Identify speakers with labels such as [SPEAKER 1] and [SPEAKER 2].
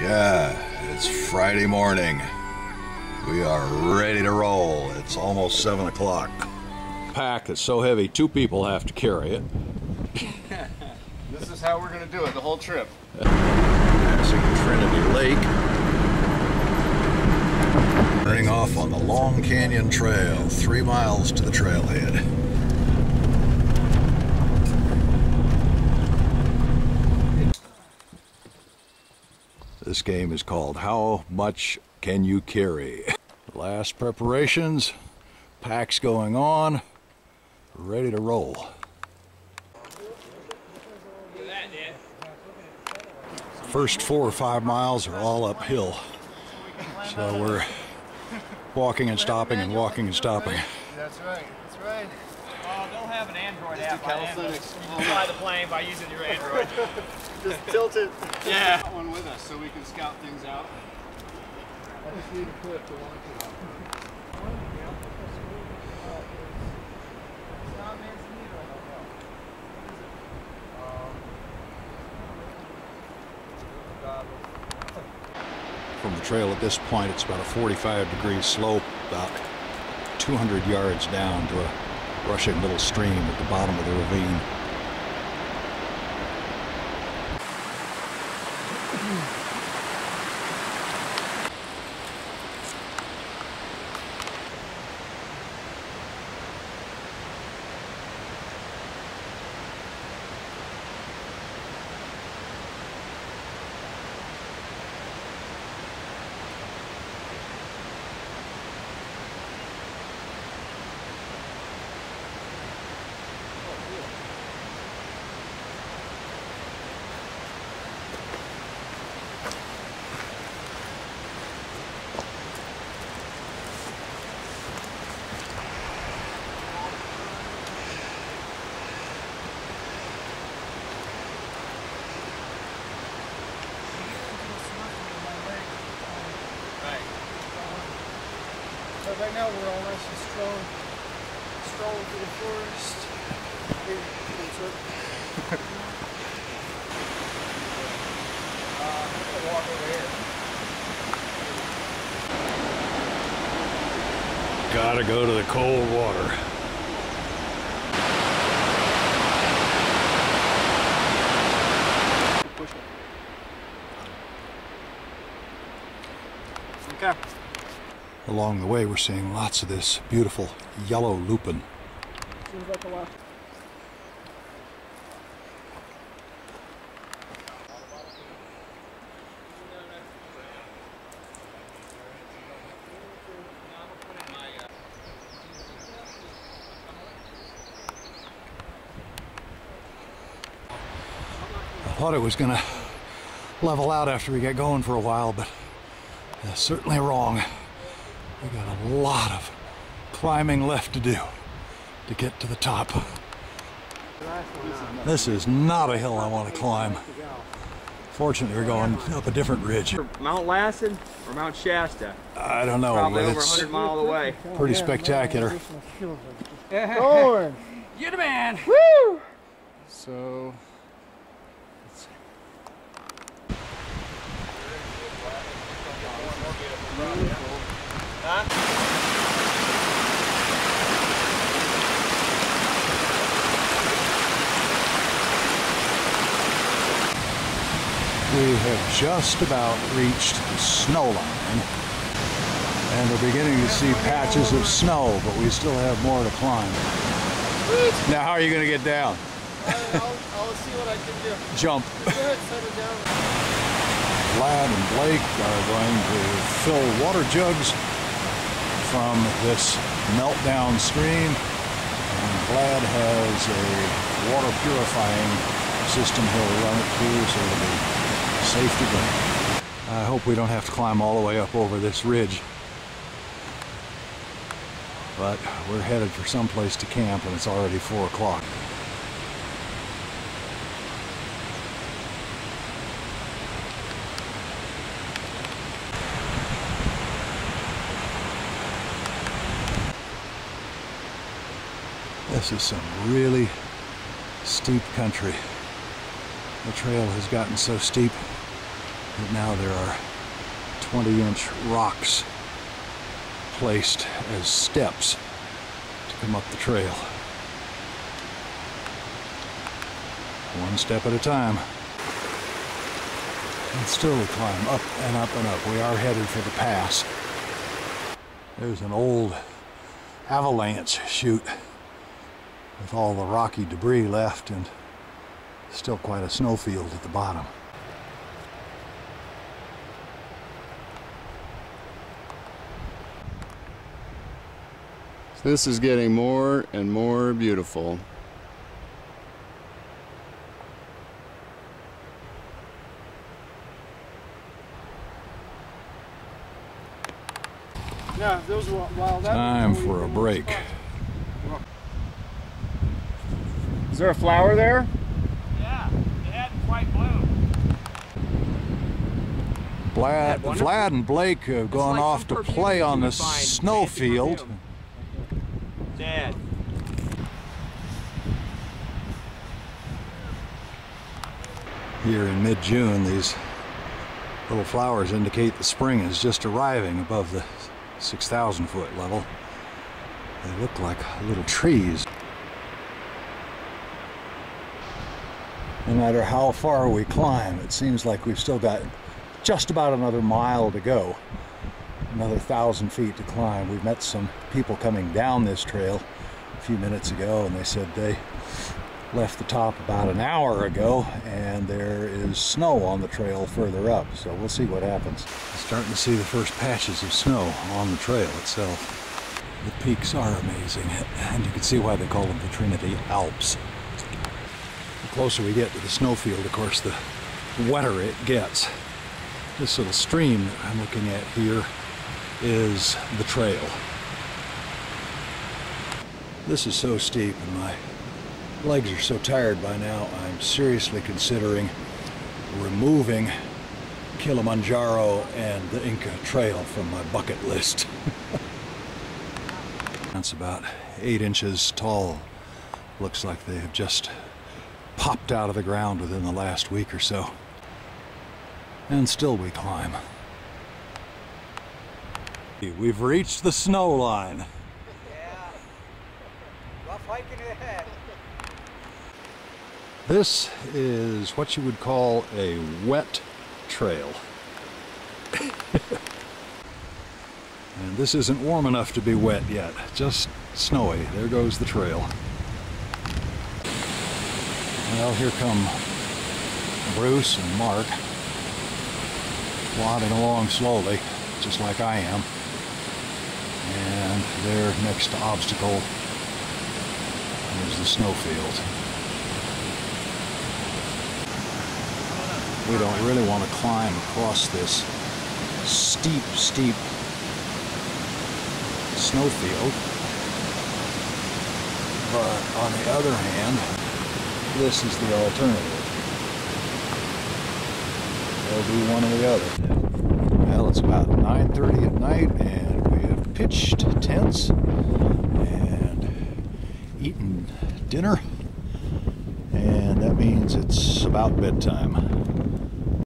[SPEAKER 1] Yeah, it's Friday morning. We are ready to roll. It's almost 7 o'clock. Pack is so heavy, two people have to carry it.
[SPEAKER 2] This is how we're going to do it the whole trip.
[SPEAKER 1] Passing Trinity Lake. Turning off on the Long Canyon Trail, three miles to the trailhead. This game is called How Much Can You Carry? Last preparations, packs going on, ready to roll. First four or five miles are all uphill. So we're walking and stopping and walking and stopping.
[SPEAKER 2] That's right. That's right.
[SPEAKER 3] Oh, don't have an Android app by
[SPEAKER 2] calisthenics.
[SPEAKER 3] You can fly the plane by using your Android.
[SPEAKER 2] Just tilt it.
[SPEAKER 3] Yeah.
[SPEAKER 2] Got one with us so we can scout things out. I just need a clip to launch it
[SPEAKER 1] From the trail at this point, it's about a 45 degree slope, about 200 yards down to a rushing little stream at the bottom of the ravine.
[SPEAKER 3] Right
[SPEAKER 4] now we're all nice and strong, strolling through the forest. Here.
[SPEAKER 3] Uh, I'm gonna walk over here.
[SPEAKER 1] Gotta go to the cold water.
[SPEAKER 2] Okay.
[SPEAKER 1] Along the way, we're seeing lots of this beautiful yellow lupin.
[SPEAKER 4] Seems like a lot.
[SPEAKER 1] I thought it was gonna level out after we got going for a while, but that's certainly wrong. We got a lot of climbing left to do to get to the top. This is not a hill I want to climb. Fortunately, we're going up a different ridge.
[SPEAKER 3] Mount Lassen or Mount Shasta?
[SPEAKER 1] I don't know,
[SPEAKER 3] Probably
[SPEAKER 1] but
[SPEAKER 3] over
[SPEAKER 1] it's
[SPEAKER 3] 100 miles away.
[SPEAKER 1] pretty spectacular.
[SPEAKER 4] Going.
[SPEAKER 3] You're the man.
[SPEAKER 2] So.
[SPEAKER 1] We have just about reached the snow line. And we're beginning to see patches of snow, but we still have more to climb. Now, how are you going to get down?
[SPEAKER 4] I'll, I'll see what I can do.
[SPEAKER 1] Jump.
[SPEAKER 4] Go ahead, set it down.
[SPEAKER 1] Vlad and Blake are going to fill water jugs from this meltdown stream. And Vlad has a water purifying system he'll run it through so it'll be safe to drink. I hope we don't have to climb all the way up over this ridge. But we're headed for someplace to camp and it's already 4 o'clock. Is some really steep country. The trail has gotten so steep, that now there are 20 inch rocks placed as steps to come up the trail. One step at a time. And still we climb up and up and up. We are headed for the pass. There's an old avalanche chute with all the rocky debris left and still quite a snowfield at the bottom.
[SPEAKER 2] This is getting more and more beautiful.
[SPEAKER 4] Yeah, those were wild. that
[SPEAKER 1] Time
[SPEAKER 4] was
[SPEAKER 1] for a break.
[SPEAKER 2] Is there a flower there?
[SPEAKER 3] Yeah, it hadn't quite bloomed.
[SPEAKER 1] Vlad. Vlad and Blake have gone
[SPEAKER 3] like
[SPEAKER 1] off to play on the
[SPEAKER 3] would find,
[SPEAKER 1] snow field.
[SPEAKER 3] Dad.
[SPEAKER 1] Here in mid-June, these little flowers indicate the spring is just arriving above the 6,000 foot level. They look like little trees. No matter how far we climb, it seems like we've still got just about another mile to go. Another thousand feet to climb. We've met some people coming down this trail a few minutes ago, and they said they left the top about an hour ago, and there is snow on the trail further up. So we'll see what happens. Starting to see the first patches of snow on the trail itself. The peaks are amazing, and you can see why they call them the Trinity Alps. Closer we get to the snowfield, of course, the wetter it gets. This little stream that I'm looking at here is the trail. This is so steep, and my legs are so tired by now, I'm seriously considering removing Kilimanjaro and the Inca Trail from my bucket list. That's about eight inches tall. Looks like they have just popped out of the ground within the last week or so. And still we climb. We've reached the snow line.
[SPEAKER 4] Yeah. Rough hiking ahead.
[SPEAKER 1] This is what you would call a wet trail. and this isn't warm enough to be wet yet, just snowy. There goes the trail. Well, here come Bruce and Mark plodding along slowly, just like I am. And their next obstacle is the snowfield. we don't really want to climb across this steep, steep snowfield. But on the other hand, this is the alternative. They'll do one or the other. Well, it's about 9.30 at night and we have pitched tents and eaten dinner. And that means it's about bedtime.